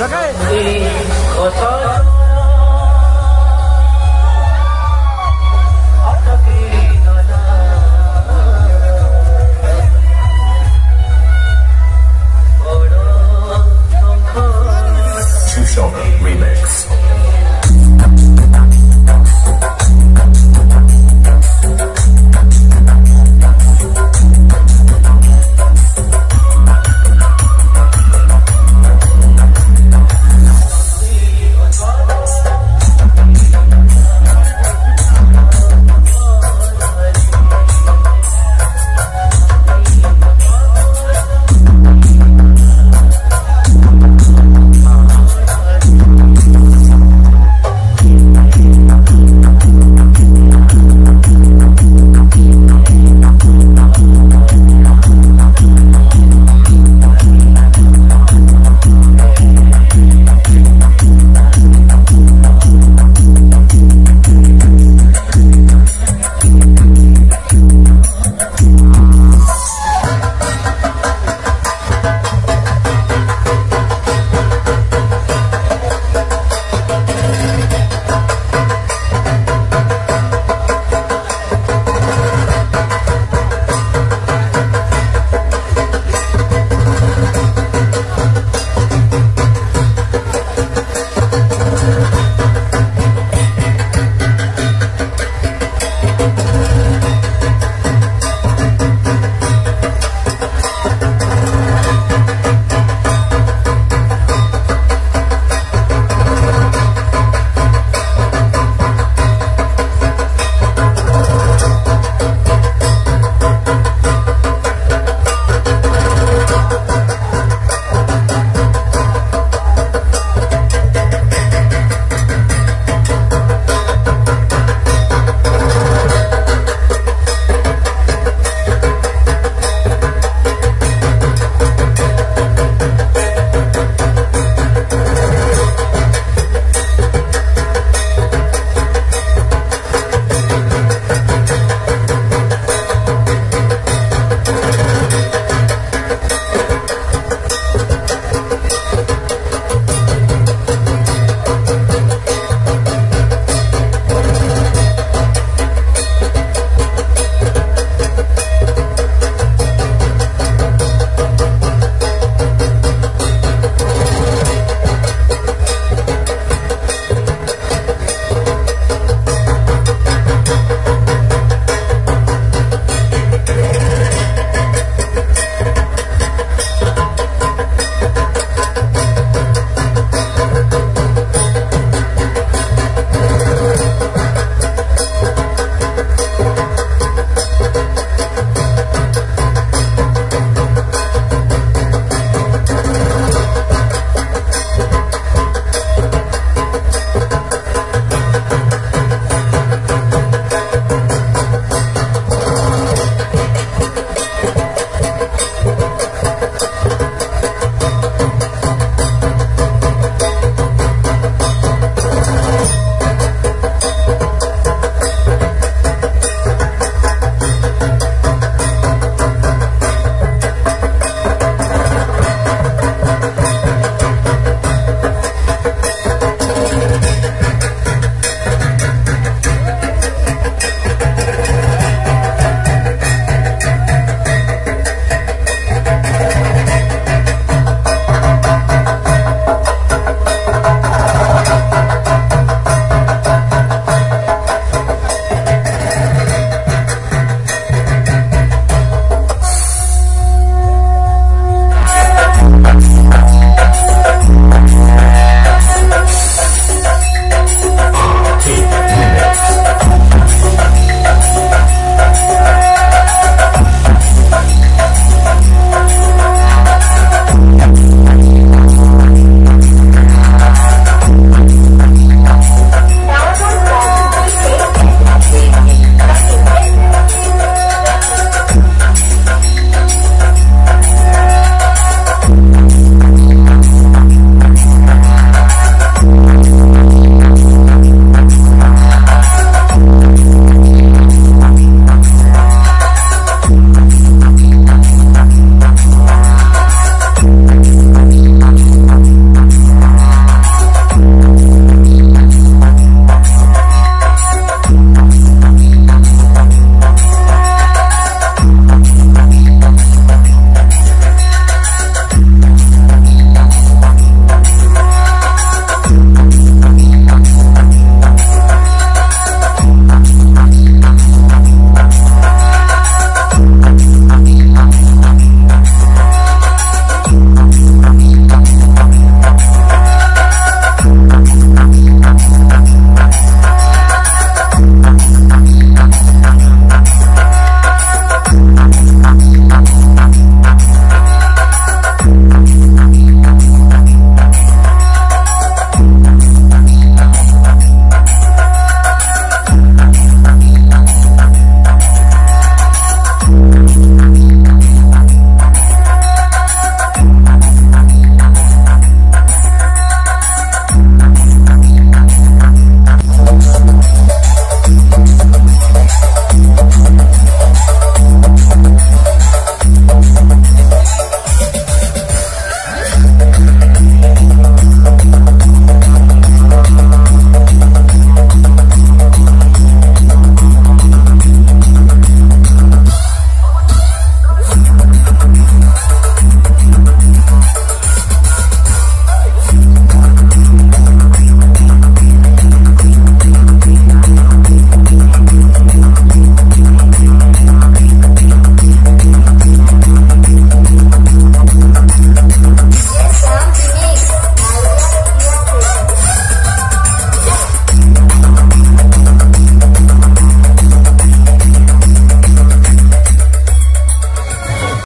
大开你我